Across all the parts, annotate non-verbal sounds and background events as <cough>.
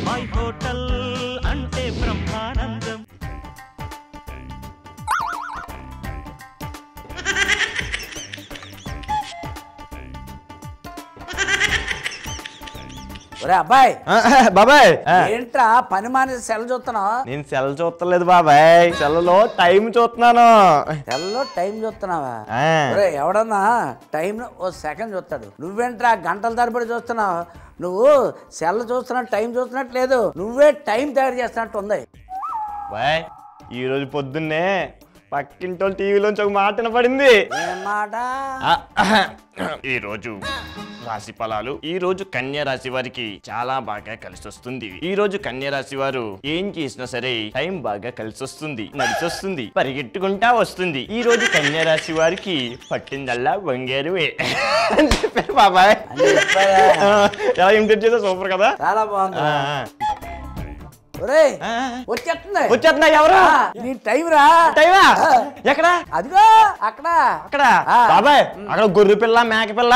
బాబాయ్ హోటల్ అంటే బ్రహ్మ అబ్బాయి బాబాయ్ ఏంట్రా పని మానేసి సెల్ చూస్తున్నావు? నేను సెల్ చూస్తలేదు బాబాయ్. సెల్లో టైం చూస్తున్నాను. సెల్లో టైం చూస్తున్నావా? ఎవడన్నా టైం ఓ సెకండ్ చూస్తాడు. నువ్వేంట్రా గంటల తరబడి చూస్తున్నావు? నువ్వు సెల్ చూస్తున్నట్టు టైం చూస్తున్నట్టు లేదు. నువ్వే టైం తయారు చేస్తున్నట్టు ఉంది. బాయ్ ఈ రోజు పొద్దున్నే పక్కింటో టీవీలోంచి ఒక మాట మాట? ఈ రోజు రాశి ఫలాలు ఈ రోజు కన్యా రాశి వారికి చాలా బాగా కలిసి వస్తుంది ఈ రోజు కన్యా రాశి వారు ఏం చేసినా సరే టైం బాగా కలిసి వస్తుంది నడిచి వస్తుంది పరిగెట్టుకుంటా వస్తుంది. ఈ రోజు కన్యా రాశి వారికి పట్టిందల్లా అని చెప్పారు బాబాయ్. ఎలా ఇమిటేట్ చేసా సూపర్ కదా. చాలా బాగుంది. వచ్చేస్తుంది. వచ్చేస్తున్నా ఎవరు? నీ టైం రా. టైమా? ఎక్కడ? అదిగో అక్కడ. అక్కడ. ఆ. బాబాయ్ అక్కడ గొర్రె పిల్ల మేక పిల్ల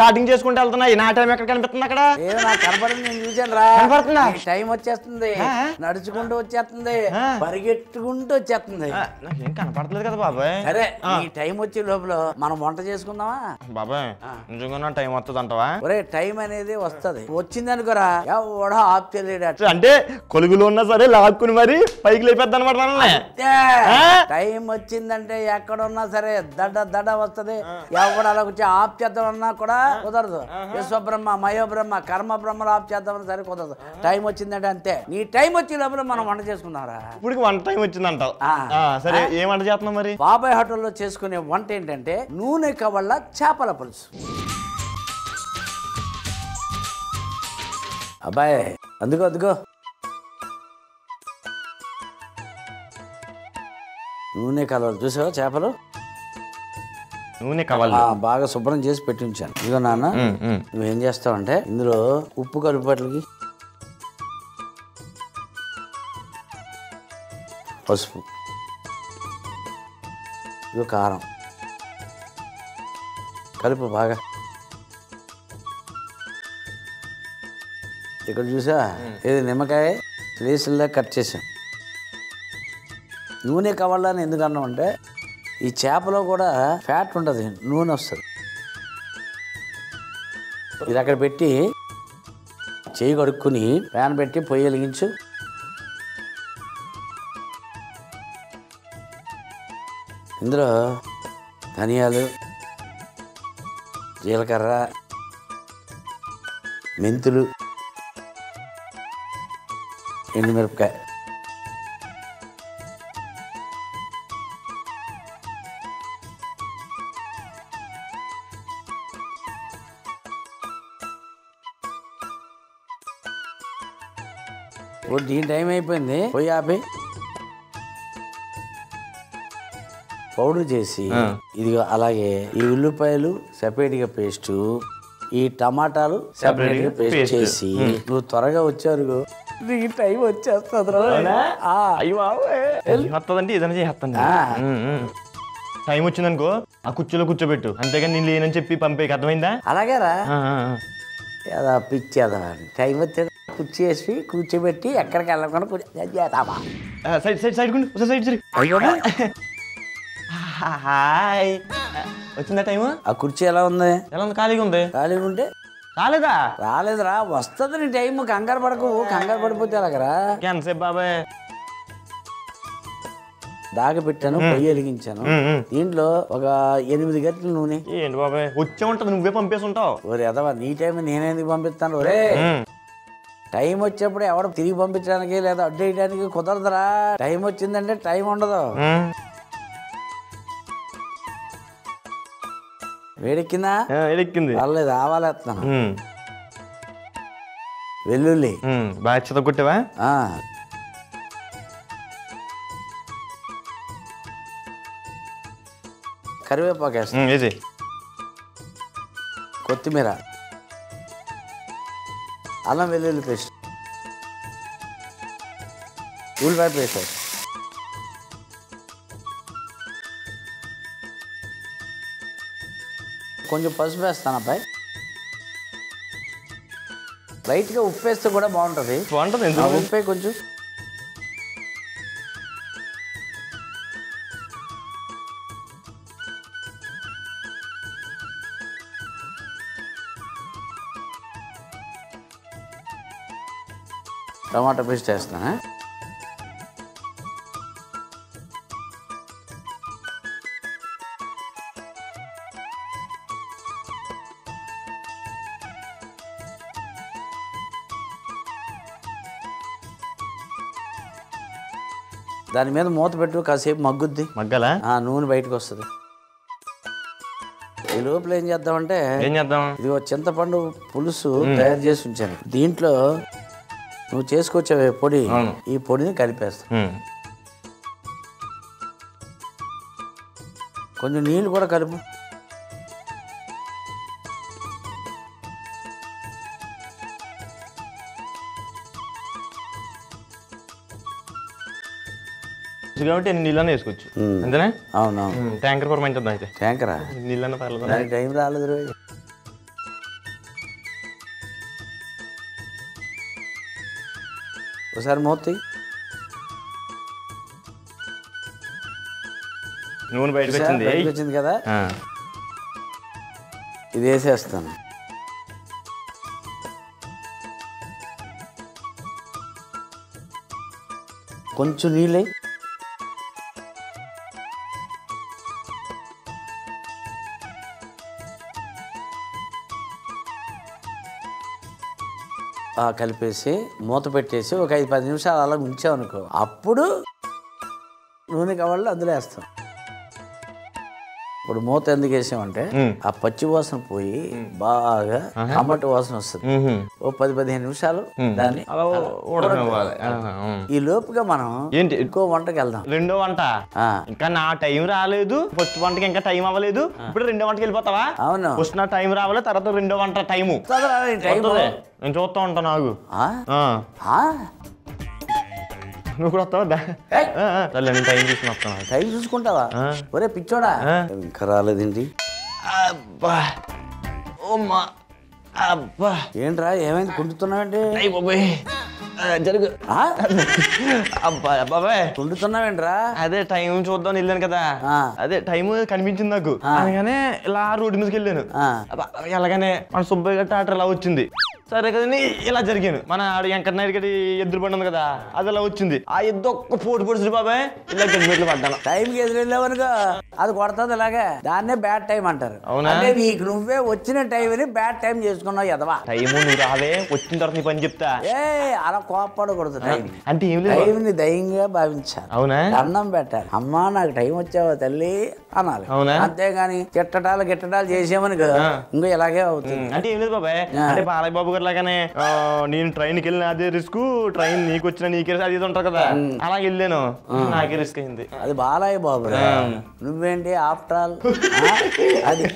చాటింగ్ చేసుకుంటూ వెళ్తున్నాయి. నా టైం ఎక్కడ కనిపిస్తుంది అక్కడ? కనపడింది నేను రా. కనపడుతుందా? టైం వచ్చేస్తుంది? నడుచుకుంటూ వచ్చేస్తుంది. పరిగెట్టుకుంటూ వచ్చేస్తుంది. నాకేం కనపడట్లేదు కదా బాబాయ్. సరే. ఈ టైం వచ్చే లోపల మనం వంట చేసుకుందామా? బాబాయ్. నిజంగా టైం వస్తుంది అంటవా ఒరే టైం అనేది వస్తది. వచ్చింది అనుకోరా ఎవడో ఆఫ్ చేయలేడు అంటే కొలుగులో ఉన్నా సరే లాక్కుని మరి పైకి లేపేద్దాం అనమాట? టైం వచ్చిందంటే ఎక్కడ ఉన్నా సరే దడ దడ వస్తది. ఎవడు అలా వచ్చి ఆఫ్ చేద్దామన్నా కూడా కుదరదు. విశ్వబ్రహ్మ మయోబ్రహ్మ కర్మ బ్రహ్మలు ఆఫ్ చేద్దామన్నా సరే కుదరదు. టైం వచ్చిందంటే అంతే. నీ టైం వచ్చే లోపల మనం వంట చేసుకుందాంరా. ఇప్పుడు వంట టైం వచ్చింది అంటావు ఆ. సరే ఏం వంట చేస్తున్నావు మరి? బాబాయ్ హోటల్లో చేసుకునే వంట ఏంటంటే నూనె కవళ్ళ చేపల పులుసు. అబ్బాయి అందుకో అందుకో. నూనె కలవలు. చూసావా చేపలు? నూనె కవాలి బాగా శుభ్రం చేసి పెట్టి ఉంచాను ఇదిగో నాన్న నువ్వేం చేస్తావంటే ఇందులో ఉప్పు కలుపుట్లకి పసుపు ఇదిగో కారం కలుపు బాగా. ఇక్కడ చూసా? ఏది నిమ్మకాయ స్లేసుల్లా కట్ చేసాం నూనె కావాలని ఎందుకు అన్నాం అంటే ఈ చేపలో కూడా ఫ్యాట్ ఉంటుంది నూనె వస్తుంది. ఇది అక్కడ పెట్టి చేయి కడుక్కుని ప్యాన్ పెట్టి పొయ్యి వెలిగించు. ఇందులో ధనియాలు జీలకర్ర మెంతులు ఎండుమిరపకాయ ఇప్పుడు దీని టైం అయిపోయింది. పోయి ఆపి. పౌడర్ చేసి ఇదిగో అలాగే ఈ ఉల్లిపాయలు సెపరేట్గా పేస్ట్ ఈ టమాటాలు సెపరేట్గా పేస్ట్. చేసి నువ్వు త్వరగా వచ్చారు నీకు టైం వచ్చేస్తుంది ఏదైనా చేస్తాను. టైం వచ్చిందనుకో ఆ కుర్చీలో కూర్చోబెట్టు. అంతేగాని నేను లేనని చెప్పి పంపేకి అర్థమైందా? ఆ. ఏదా పిచ్చేదా టైం వచ్చే కుర్చీ వేసి కూర్చోబెట్టి ఎక్కడికి వెళ్ళకుండా ఆ, సైడ్ సైడ్ సైడ్ గుండు. సైడ్ అయిపోయిందా హాయ్. వచ్చిందా టైం ఆ కుర్చీ ఎలా ఉంది? ఎలా ఉంది? ఖాళీగా ఉంది? ఖాళీగా ఉంటే? రాలేదా? రాలేదురా వస్తుంది నీ టైం కంగారు పడకు కంగారు పడిపోతే అలాగరా ఎంతసేపు బాబాయ్? దాగ పెట్టాను పొయ్యి వెలిగించాను. దీంట్లో ఒక ఎనిమిది గంటల నూనె. ఏంటి బాబాయ్? వచ్చే ఉంటది నువ్వే పంపేసి ఉంటావు. ఓరి ఎదవా నీ టైం నేనేందుకు పంపిస్తాను? ఒరే. టైం వచ్చేప్పుడు ఎవడ తిరిగి పంపించడానికి లేదా అడ్డు వేయడానికి కుదరదురా. టైం వచ్చిందంటే టైం ఉండదు. వేడెక్కిందా? ఆ, ఎక్కింది పర్లేదు ఆవాలేస్తున్నాను ఉమ్, వెల్లుల్లి. బాగా చిత కొట్టావా? ఆ. కరివేపాకు వేస్తా. ఉమ్, వేసి కొత్తిమీర. అల్లం వెల్లుల్లి పేస్ట్. ఉల్లిపాయ పేస్ట్. కొంచెం పసుపు వేస్తాను అబ్బాయి. లైట్గా ఉప్పు వేస్తే కూడా బాగుంటుంది. బాగుంటుంది ఉప్పే కొంచెం టమాటా పేస్ట్ వేస్తాను దాని మీద మూత పెట్టు కాసేపు మగ్గుద్ది. మగ్గలా? ఆ నూనె బయటకు వస్తుంది. ఈ లోపల ఏం చేద్దామంటే ఏం చేద్దాం? ఇదిగో చింతపండు పులుసు తయారు చేసి ఉంచాను. దీంట్లో నువ్వు చేసుకొచ్చావే పొడి. ఈ పొడిని కలిపేస్తా. కొంచెం నీళ్ళు కూడా కలుపు. కాబట్టి నీళ్ళని వేసుకోవచ్చు. అంతేనా? అవునవును. ట్యాంకర్ కూడా మంచిది అయితే. ట్యాంకరా? నీళ్ళన్న పర్లేదు? టైం రాలేదు ఒకసారి మూర్తి నూనె బయటకు వచ్చింది బయటకు వచ్చింది కదా. ఇది వేసేస్తాను. కొంచెం నీళ్ళే కలిపేసి మూత పెట్టేసి ఒక ఐదు పది నిమిషాలు అలా ఉంచామనుకో అప్పుడు నూనె కవర్లు అందులో వేస్తాం. ఇప్పుడు మూత ఎందుకు వేసామంటే. ఆ పచ్చి వాసన పోయి బాగా టమాటో వాసన వస్తుంది. ఓ పది పదిహేను నిమిషాలు దాన్ని. ఈ లోపుగా మనం ఏంటి? ఇంకో వంటకి వెళ్దాం. రెండో వంట? ఇంకా నా టైం రాలేదు. ఫస్ట్ వంటకి ఇంకా టైం అవ్వలేదు. ఇప్పుడు రెండో వంటకి వెళ్ళిపోతావా? అవును. ఫస్ట్ నా టైం రావాలి? తర్వాత రెండో వంట టైము. నేను చూస్తా ఉంటాను నాకు. ఆ? ఆ. ఆ? నువ్వు కూడా వస్తావా. సర్లే టైం తీసుకుని వస్తాను. టైం చూసుకుంటావా. ఒరే పిచ్చోడా. ఇంకా రాలేదేంటి? అబ్బా. ఓమ్మా అబ్బా. ఏంట్రా ఏమైంది? కుంటున్నావేంటి అయ్యి బాబాయ్. ఆ, జరుగు? అబ్బా బాబాయ్ కుంటున్నావేంట్రా అదే టైం చూద్దాం వెళ్ళాను కదా. అదే టైం కనిపించింది నాకు. అనగానే ఇలా రోడ్డు మీదకి వెళ్ళాను. ఎలాగనే మన సుబ్బయ్య గట్ట ఆట ఇలా వచ్చింది. సరే కదండి ఇలా జరిగాను. మన ఆడు వెంకటనాయుడు గడి ఎదురు పడి ఉంది కదా అది అలా వచ్చింది. ఆ ఎద్దు ఒక్క పోటు పొడిచింది బాబాయ్ ఇలా గడ్మెట్లు పడ్డాను. టైంకి ఎదురెళ్ళావనుకో అది కొడుతుంది ఇలాగే. దాన్నే బ్యాడ్ టైం అంటారు. అవునా? అంటే నీకు నువ్వే వచ్చిన టైంని బ్యాడ్ టైం చేసుకున్నావు ఎదవా టైము నువ్వు రావే వచ్చిన తర్వాత నీ పని చెప్తా. ఏ అలా కోప్పడకూడదు టైం అంటే ఏం లేదు. టైంని దయంగా భావించాలి. అవునా? దండం పెట్టాలి. అమ్మా నాకు టైం వచ్చావా తల్లి? అనాలి. అవునా? అంతేగాని తిట్టడాలు గిట్టడాలు చేసామని ఇంకో ఇలాగే అవుతుంది. అంటే ఏం లేదు బాబాయ్. అంటే బాలయ్య బాబు గారు లాగానే ఆ, నేను ట్రైన్కి వెళ్ళిన అదే రిస్క్ ట్రైన్ నీకు వచ్చిన నీకే risk, అది ఇది ఉంటారు కదా. అలా వెళ్ళాను. నాకే రిస్క్ అయింది. అది బాలయ్య బాబు నువ్వేంటి ఆఫ్టర్ ఆల్ అది.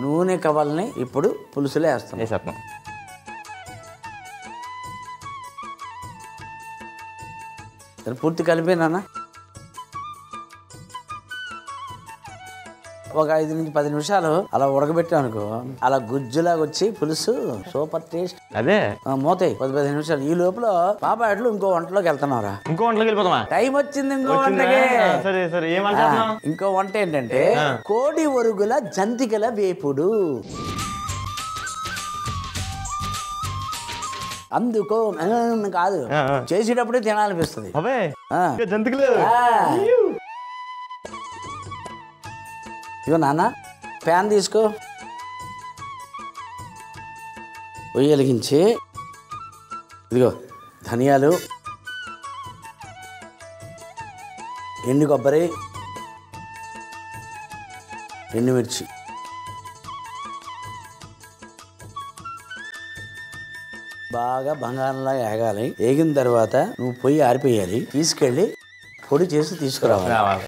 నూనె కవల్ని ఇప్పుడు పులుసులో వేస్తాం వేసేస్తాం పూర్తి కలిపినా ఒక ఐదు నుంచి పది నిమిషాలు అలా ఉడకబెట్టాం అనుకో అలా గుజ్జులాగా వచ్చి పులుసు సూపర్ టేస్ట్. అదే. మూతాయి. పది పది నిమిషాలు. ఈ లోపల పాపాట్లు ఇంకో వంటలోకి వెళ్తున్నారా ఇంకో వంటలోకి వెళ్ళిపోతామా? టైం వచ్చింది ఇంకో? వంటకి. సరే సరే? ఇంకో వంట ఏంటంటే కోడి ఒరుగుల జంతికల వేపుడు. అందుకో కాదు. చేసేటప్పుడే తినాలనిపిస్తుంది. జంతికలు. ఇగో నాన్న ప్యాన్ తీసుకో. పొయ్యి వెలిగించి ఇదిగో ధనియాలు ఎండు కొబ్బరి ఎండుమిర్చి బాగా బంగారంలా ఏగాలి. ఏగిన తర్వాత నువ్వు పొయ్యి ఆరిపోయాలి. తీసుకెళ్ళి పొడి చేసి తీసుకురావాలి.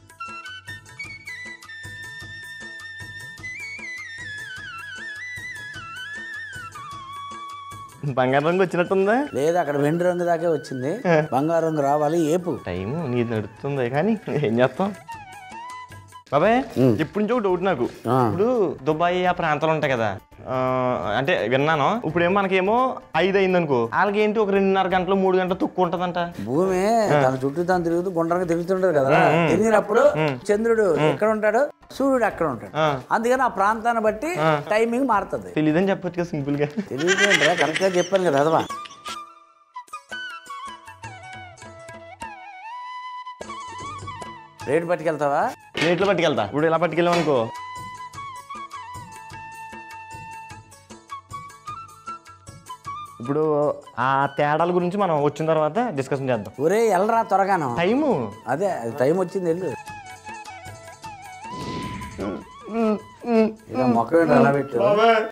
బంగారు రంగు వచ్చినట్టుందా? లేదు అక్కడ వెండి రంగు దాకా వచ్చింది. బంగారు రంగు రావాలి ఏపు. టైం నీది నడుస్తుంది కానీ ఏం చేస్తాం? బాబాయ్ ఇప్పుడు నుంచి ఒక డౌట్ నాకు. ఇప్పుడు దుబాయ్ ఆ ప్రాంతాలు ఉంటాయి కదా. అంటే విన్నాను. ఇప్పుడు ఏమో మనకేమో ఐదు అయింది అనుకో వాళ్ళకి ఏంటి ఒక రెండున్నర గంటలు మూడు గంటలు తక్కువ ఉంటదంట. భూమి తన చుట్టూ తాను తిరుగుతూ గుండ్రంగా తిరుగుతుంటాడు కదా. తిరిగినప్పుడు చంద్రుడు ఎక్కడ ఉంటాడు? సూర్యుడు అక్కడ ఉంటాడు. అందుకని ఆ ప్రాంతాన్ని బట్టి టైమింగ్ మారుతుంది. తెలియదని చెప్పొచ్చు కదా సింపుల్గా తెలియదు కరెక్ట్గా చెప్పాను కదా అదవా? రేటు పట్టుకెళ్తావా? ప్లేట్లో పట్టుకెళ్తా. ఇప్పుడు ఇలా పట్టుకెళ్ళాం అనుకో. ఇప్పుడు ఆ తేడాల గురించి మనం వచ్చిన తర్వాత డిస్కషన్ చేద్దాం. ఒరే వెళ్ళరా త్వరగాను. టైము అదే టైం వచ్చింది వెళ్ళు. మొక్క ఏంటి అలా పెట్టు.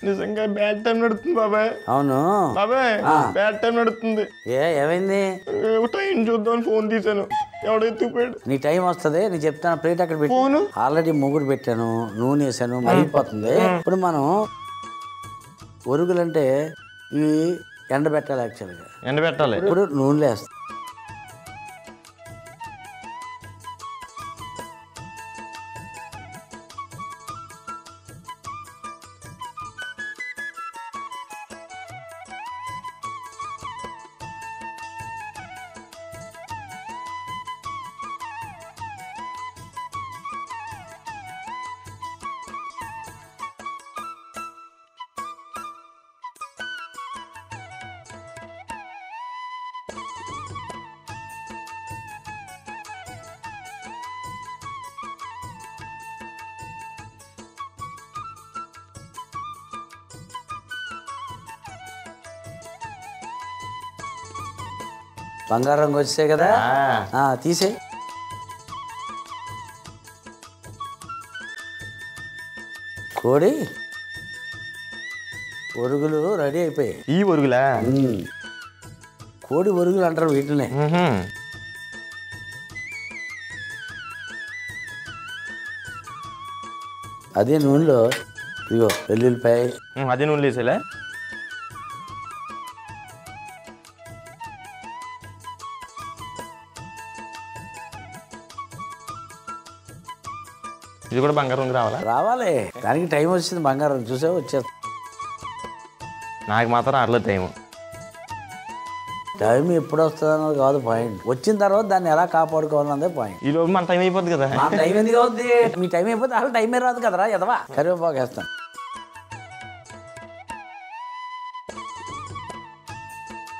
నిజంగా బ్యాడ్ టైం నడుస్తుంది బాబాయ్. అవును. బాబాయ్ బ్యాడ్ టైం నడుస్తుంది ఏ ఏమైంది? టైం చూద్దాం ఫోన్ తీసాను నీ టైం వస్తుంది నేను చెప్తాను ప్లేట్ అక్కడ పెట్టు. ఫోను ఆల్రెడీ ముగ్గురు పెట్టాను నూనె వేసాను మరిగిపోతుంది. ఇప్పుడు మనం ఒరుగులంటే ఇవి ఎండబెట్టాలి యాక్చువల్గా ఎండ పెట్టాలి ఇప్పుడు నూనెలో వేస్తాం బంగారం రంగు వచ్చాయి కదా? ఆ, తీసేయ్. కోడి ఒరుగులు రెడీ అయిపోయాయి. ఈ ఒరుగులా. కోడి ఒరుగులు అంటారు వీటిని. అదే నూనెలో ఇదిగో వెల్లుల్లిపాయ. అదే నూనె వేసేలే? ఇది కూడా బంగారం రావాలా? రావాలి. దానికి టైం వచ్చింది బంగారం. చూసే వచ్చేది నాకు మాత్రం రావట్లేదు టైం. టైం ఎప్పుడు వస్తుంది అన్నది కాదు పాయింట్. వచ్చిన తర్వాత దాన్ని ఎలా కాపాడుకోవాలన్నదే పాయింట్. ఈ లోపు మన టైం అయిపోద్ది కదా. టైం ఎందుకు అవుద్ది? మీ టైం అయిపోతే అసలు టైమే రాదు కదరా ఎదవా? కరివేపాకు వేస్తాను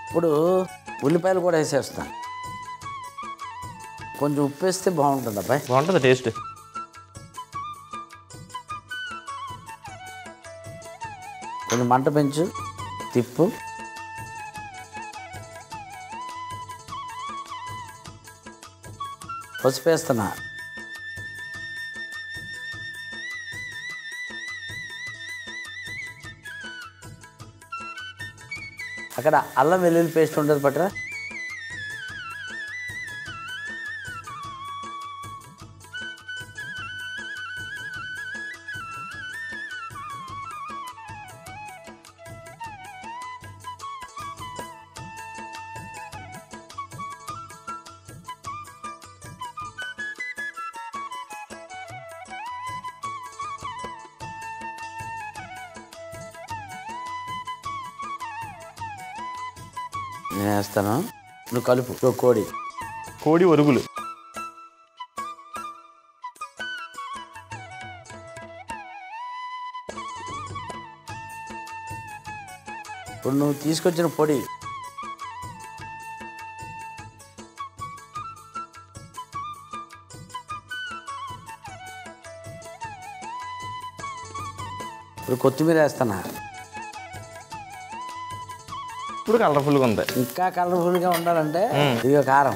ఇప్పుడు ఉల్లిపాయలు కూడా వేసేస్తాను కొంచెం ఉప్పు వేస్తే బాగుంటుంది అబ్బాయి బాగుంటుంది టేస్ట్. కొంచెం మంట పెంచు తిప్పు. పసుపు వేస్తున్నా. అక్కడ అల్లం వెల్లుల్లి పేస్ట్ ఉంటుంది పట్టరా. నువ్వు కలుపు. ఇదిగో కోడి. కోడి ఒరుగులు. ఇప్పుడు నువ్వు తీసుకొచ్చిన పొడి. ఇప్పుడు కొత్తిమీర వేస్తానా? ఇప్పుడు కలర్ఫుల్గా ఉంది. ఇంకా కలర్ఫుల్గా ఉండాలంటే ఇదిగో కారం.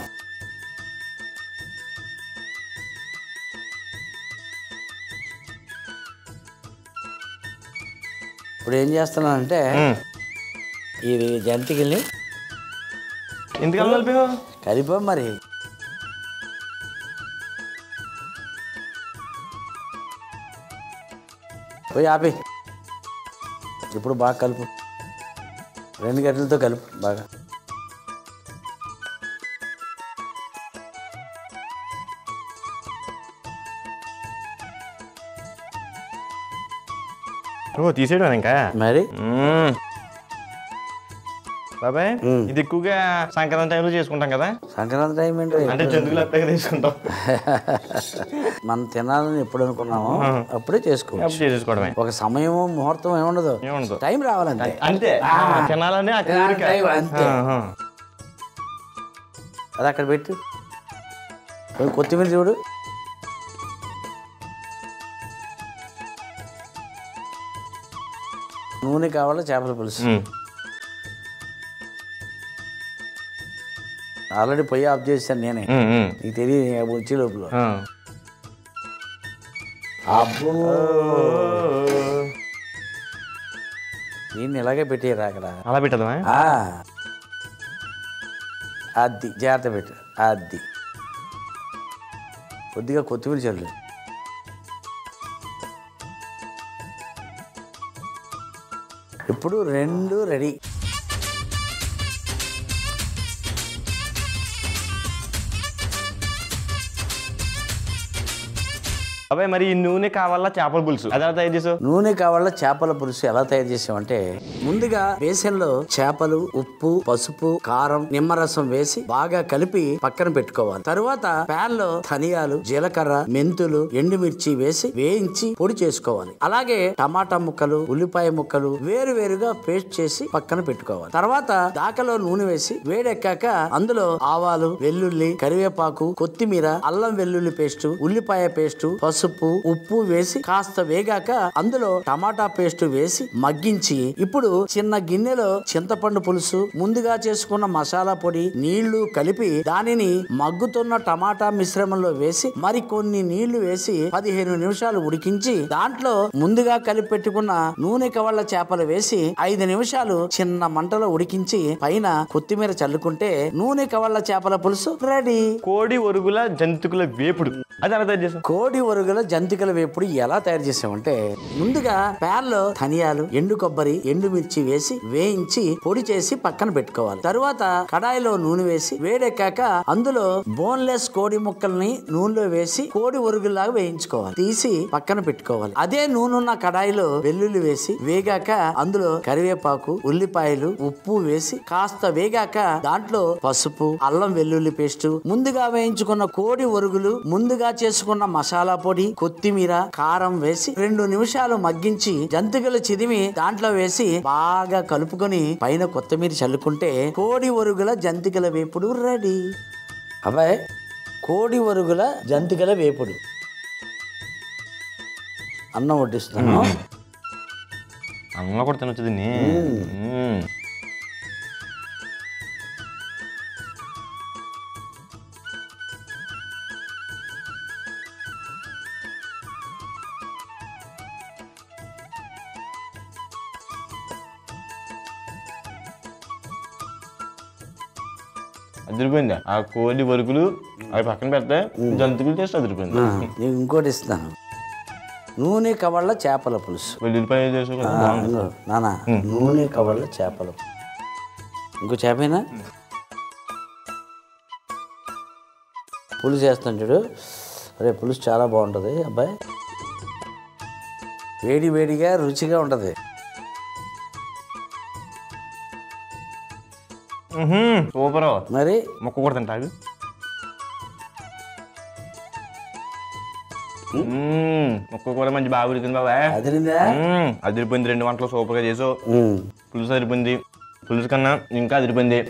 ఇప్పుడు ఏం చేస్తున్నానంటే. ఇది జంతికల్ని ఎందుకని కలిపావు? కలిపా మరి. పోయి ఆపి. ఇప్పుడు బాగా కలుపు. రెండు గడ్డలతో కలుపు బాగా. తీసేయడం ఇంకా? మరి? బాబాయ్ ఇది ఎక్కువగా సంక్రాంతి టైంలో చేసుకుంటాం కదా? సంక్రాంతి టైం ఏంటి? అంటే జంతువులు అప్పగా తీసుకుంటాం <laughs> మనం తినాలని ఎప్పుడు అనుకున్నామో అప్పుడే చేసుకోవచ్చు. ఒక సమయం ముహూర్తం ఏముండదు. టైం రావాలంటే అంతే. తినాలని అంతే. అది అక్కడ పెట్టు. కొత్తిమీర చూడు. నూనె కావాలా చేపల పులుసు? ఆల్రెడీ పొయ్యి ఆఫ్ చేశాను నేనే. నీకు తెలియదు వచ్చే లోపల. దీన్ని ఇలాగే పెట్టేయరా అక్కడ? అలా పెట్టదమా? ఆ. అది జాగ్రత్త పెట్టు. అది. కొద్దిగా కొత్తిమీర చల్లు. ఇప్పుడు రెండు రెడీ. బాబాయ్ మరి ఈ నూనె కావాలా చేపల పులుసు? ఎలా తయారు చేసావు? నూనె కావాల చేపల పులుసు ఎలా తయారు చేసామంటే ముందుగా బేసన్లో చేపలు ఉప్పు పసుపు కారం నిమ్మరసం వేసి బాగా కలిపి పక్కన పెట్టుకోవాలి. తరువాత ప్యాన్లో ధనియాలు జీలకర్ర మెంతులు ఎండుమిర్చి వేసి వేయించి పొడి చేసుకోవాలి. అలాగే టమాటా ముక్కలు ఉల్లిపాయ ముక్కలు వేరు వేరుగా పేస్ట్ చేసి పక్కన పెట్టుకోవాలి. తర్వాత దాకలో నూనె వేసి వేడెక్కాక అందులో ఆవాలు వెల్లుల్లి కరివేపాకు కొత్తిమీర అల్లం వెల్లుల్లి పేస్ట్ ఉల్లిపాయ పేస్ట్ పసుపు ఉప్పు వేసి కాస్త వేగాక అందులో టమాటా పేస్ట్ వేసి మగ్గించి ఇప్పుడు చిన్న గిన్నెలో చింతపండు పులుసు ముందుగా చేసుకున్న మసాలా పొడి నీళ్ళు కలిపి దానిని మగ్గుతున్న టమాటా మిశ్రమంలో వేసి మరికొన్ని నీళ్ళు వేసి పదిహేను నిమిషాలు ఉడికించి దాంట్లో ముందుగా కలిపి పెట్టుకున్న నూనె కవళ్ళ చేపలు వేసి ఐదు నిమిషాలు చిన్న మంటలో ఉడికించి పైన కొత్తిమీర చల్లుకుంటే నూనె కవళ్ళ చేపల పులుసు రెడీ. కోడి ఒరుగుల జంతుకుల వేపుడు. అది ఎలా తయారు కోడి ఒరుగుల జంతికల వేపుడు ఎలా తయారు చేసామంటే ముందుగా ప్యాన్లో ధనియాలు ఎండు కొబ్బరి ఎండుమిర్చి వేసి వేయించి పొడి చేసి పక్కన పెట్టుకోవాలి. తరువాత కడాయిలో నూనె వేసి వేడెక్కాక అందులో బోన్లెస్ కోడి ముక్కల్ని నూనెలో వేసి కోడి ఒరుగులాగా వేయించుకోవాలి. తీసి పక్కన పెట్టుకోవాలి. అదే నూనె ఉన్న కడాయిలో వెల్లుల్లి వేసి వేగాక అందులో కరివేపాకు ఉల్లిపాయలు ఉప్పు వేసి కాస్త వేగాక దాంట్లో పసుపు అల్లం వెల్లుల్లి పేస్ట్ ముందుగా వేయించుకున్న కోడి ఒరుగులు ముందుగా చేసుకున్న మసాలా పొడి కొత్తిమీర కారం వేసి రెండు నిమిషాలు మగ్గించి జంతికలు చిదిమి దాంట్లో వేసి బాగా కలుపుకొని పైన కొత్తిమీర చల్లుకుంటే కోడి ఒరుగుల జంతికల వేపుడు రెడీ. అబ్బాయి కోడి ఒరుగుల జంతికల వేపుడు. అన్నం వడ్డిస్తున్నాను. అన్నంలో కూడా తినొచ్చు దీన్ని. అదిరిపోయింది. ఆ కోడి వరుకులు అవి పక్కన పెడితే జంతువులు టేస్ట్ అదిరిపోయింది. నీకు ఇంకోటి ఇస్తాను. నూనె కవళ్ళ చేపల పులుసు. వెల్లుల్లిపాయ నానా నూనె కవళ్ళ చేపల పులుసు. ఇంకో చేపేనా? పులుసు చేస్తాను చూడు. అరే పులుసు చాలా బాగుంటుంది అబ్బాయి. వేడి వేడిగా రుచిగా ఉంటుంది. సూపర్. మరి? మొక్క కూడా మ్మ్. మొక్క కూడా మంచి బాగా ఉడికింది మ్మ్. అదిరిపోయింది రెండు వంటలు సూపర్గా చేసావు. ఉమ్, పులుసు అదిరిపోయింది పులుసు కన్నా ఇంకా అదిరిపోయింది.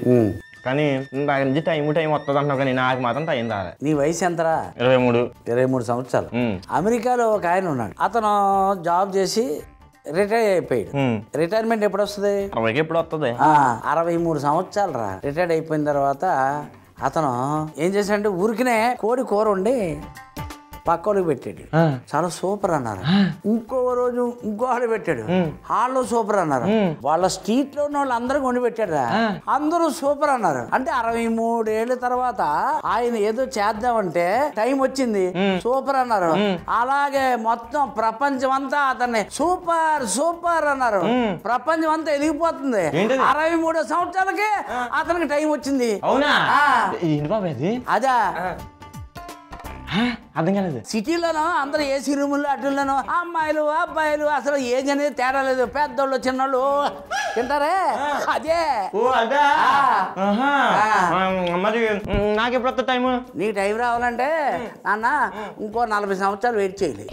కానీ నాకు నుంచి టైం టైం వస్తుంది అంటున్నావు కానీ నాకు మాత్రం టైం రాలే. నీ వయసు ఎంతరా? ఇరవై మూడు. ఇరవై మూడు సంవత్సరాలు. అమెరికాలో ఒక ఆయన ఉన్నాడు. అతను జాబ్ చేసి రిటైర్ అయిపోయాడు. రిటైర్మెంట్ ఎప్పుడు వస్తుంది ఎప్పుడు వస్తుంది అరవై మూడు సంవత్సరాలు రా రిటైర్డ్ అయిపోయిన తర్వాత అతను ఏం చేశాడంటే ఊరికినే కోడి కూర ఉండి పక్కోళ్ళకి పెట్టాడు. చాలా సూపర్ అన్నారు. ఇంకో రోజు ఇంకో ఆడు పెట్టాడు వాళ్ళు సూపర్ అన్నారు. వాళ్ళ స్ట్రీట్లో ఉన్న వాళ్ళు అందరికి వండి పెట్టాడు అందరూ సూపర్ అన్నారు. అంటే అరవై మూడేళ్ళ తర్వాత ఆయన ఏదో చేద్దామంటే టైం వచ్చింది. సూపర్ అన్నారు. అలాగే మొత్తం ప్రపంచం అంతా అతన్ని సూపర్ సూపర్ అన్నారు. ప్రపంచం అంతా ఎదిగిపోతుంది? అరవై మూడు సంవత్సరాలకి అతనికి టైం వచ్చింది. అవునా? అదా? అర్థం కాలేదు. సిటీలోనో అందరూ ఏసీ రూముల్లో అటుల్లోనో అమ్మాయిలు అబ్బాయిలు అసలు ఏజ్ అనేది తేడా లేదు. పెద్దోళ్ళు చిన్నోళ్ళు తింటారే? అదే. ఓ మరి నాకు ఎప్పుడు టైము? నీకు టైం రావాలంటే నాన్న ఇంకో నలభై సంవత్సరాలు వెయిట్ చేయాలి?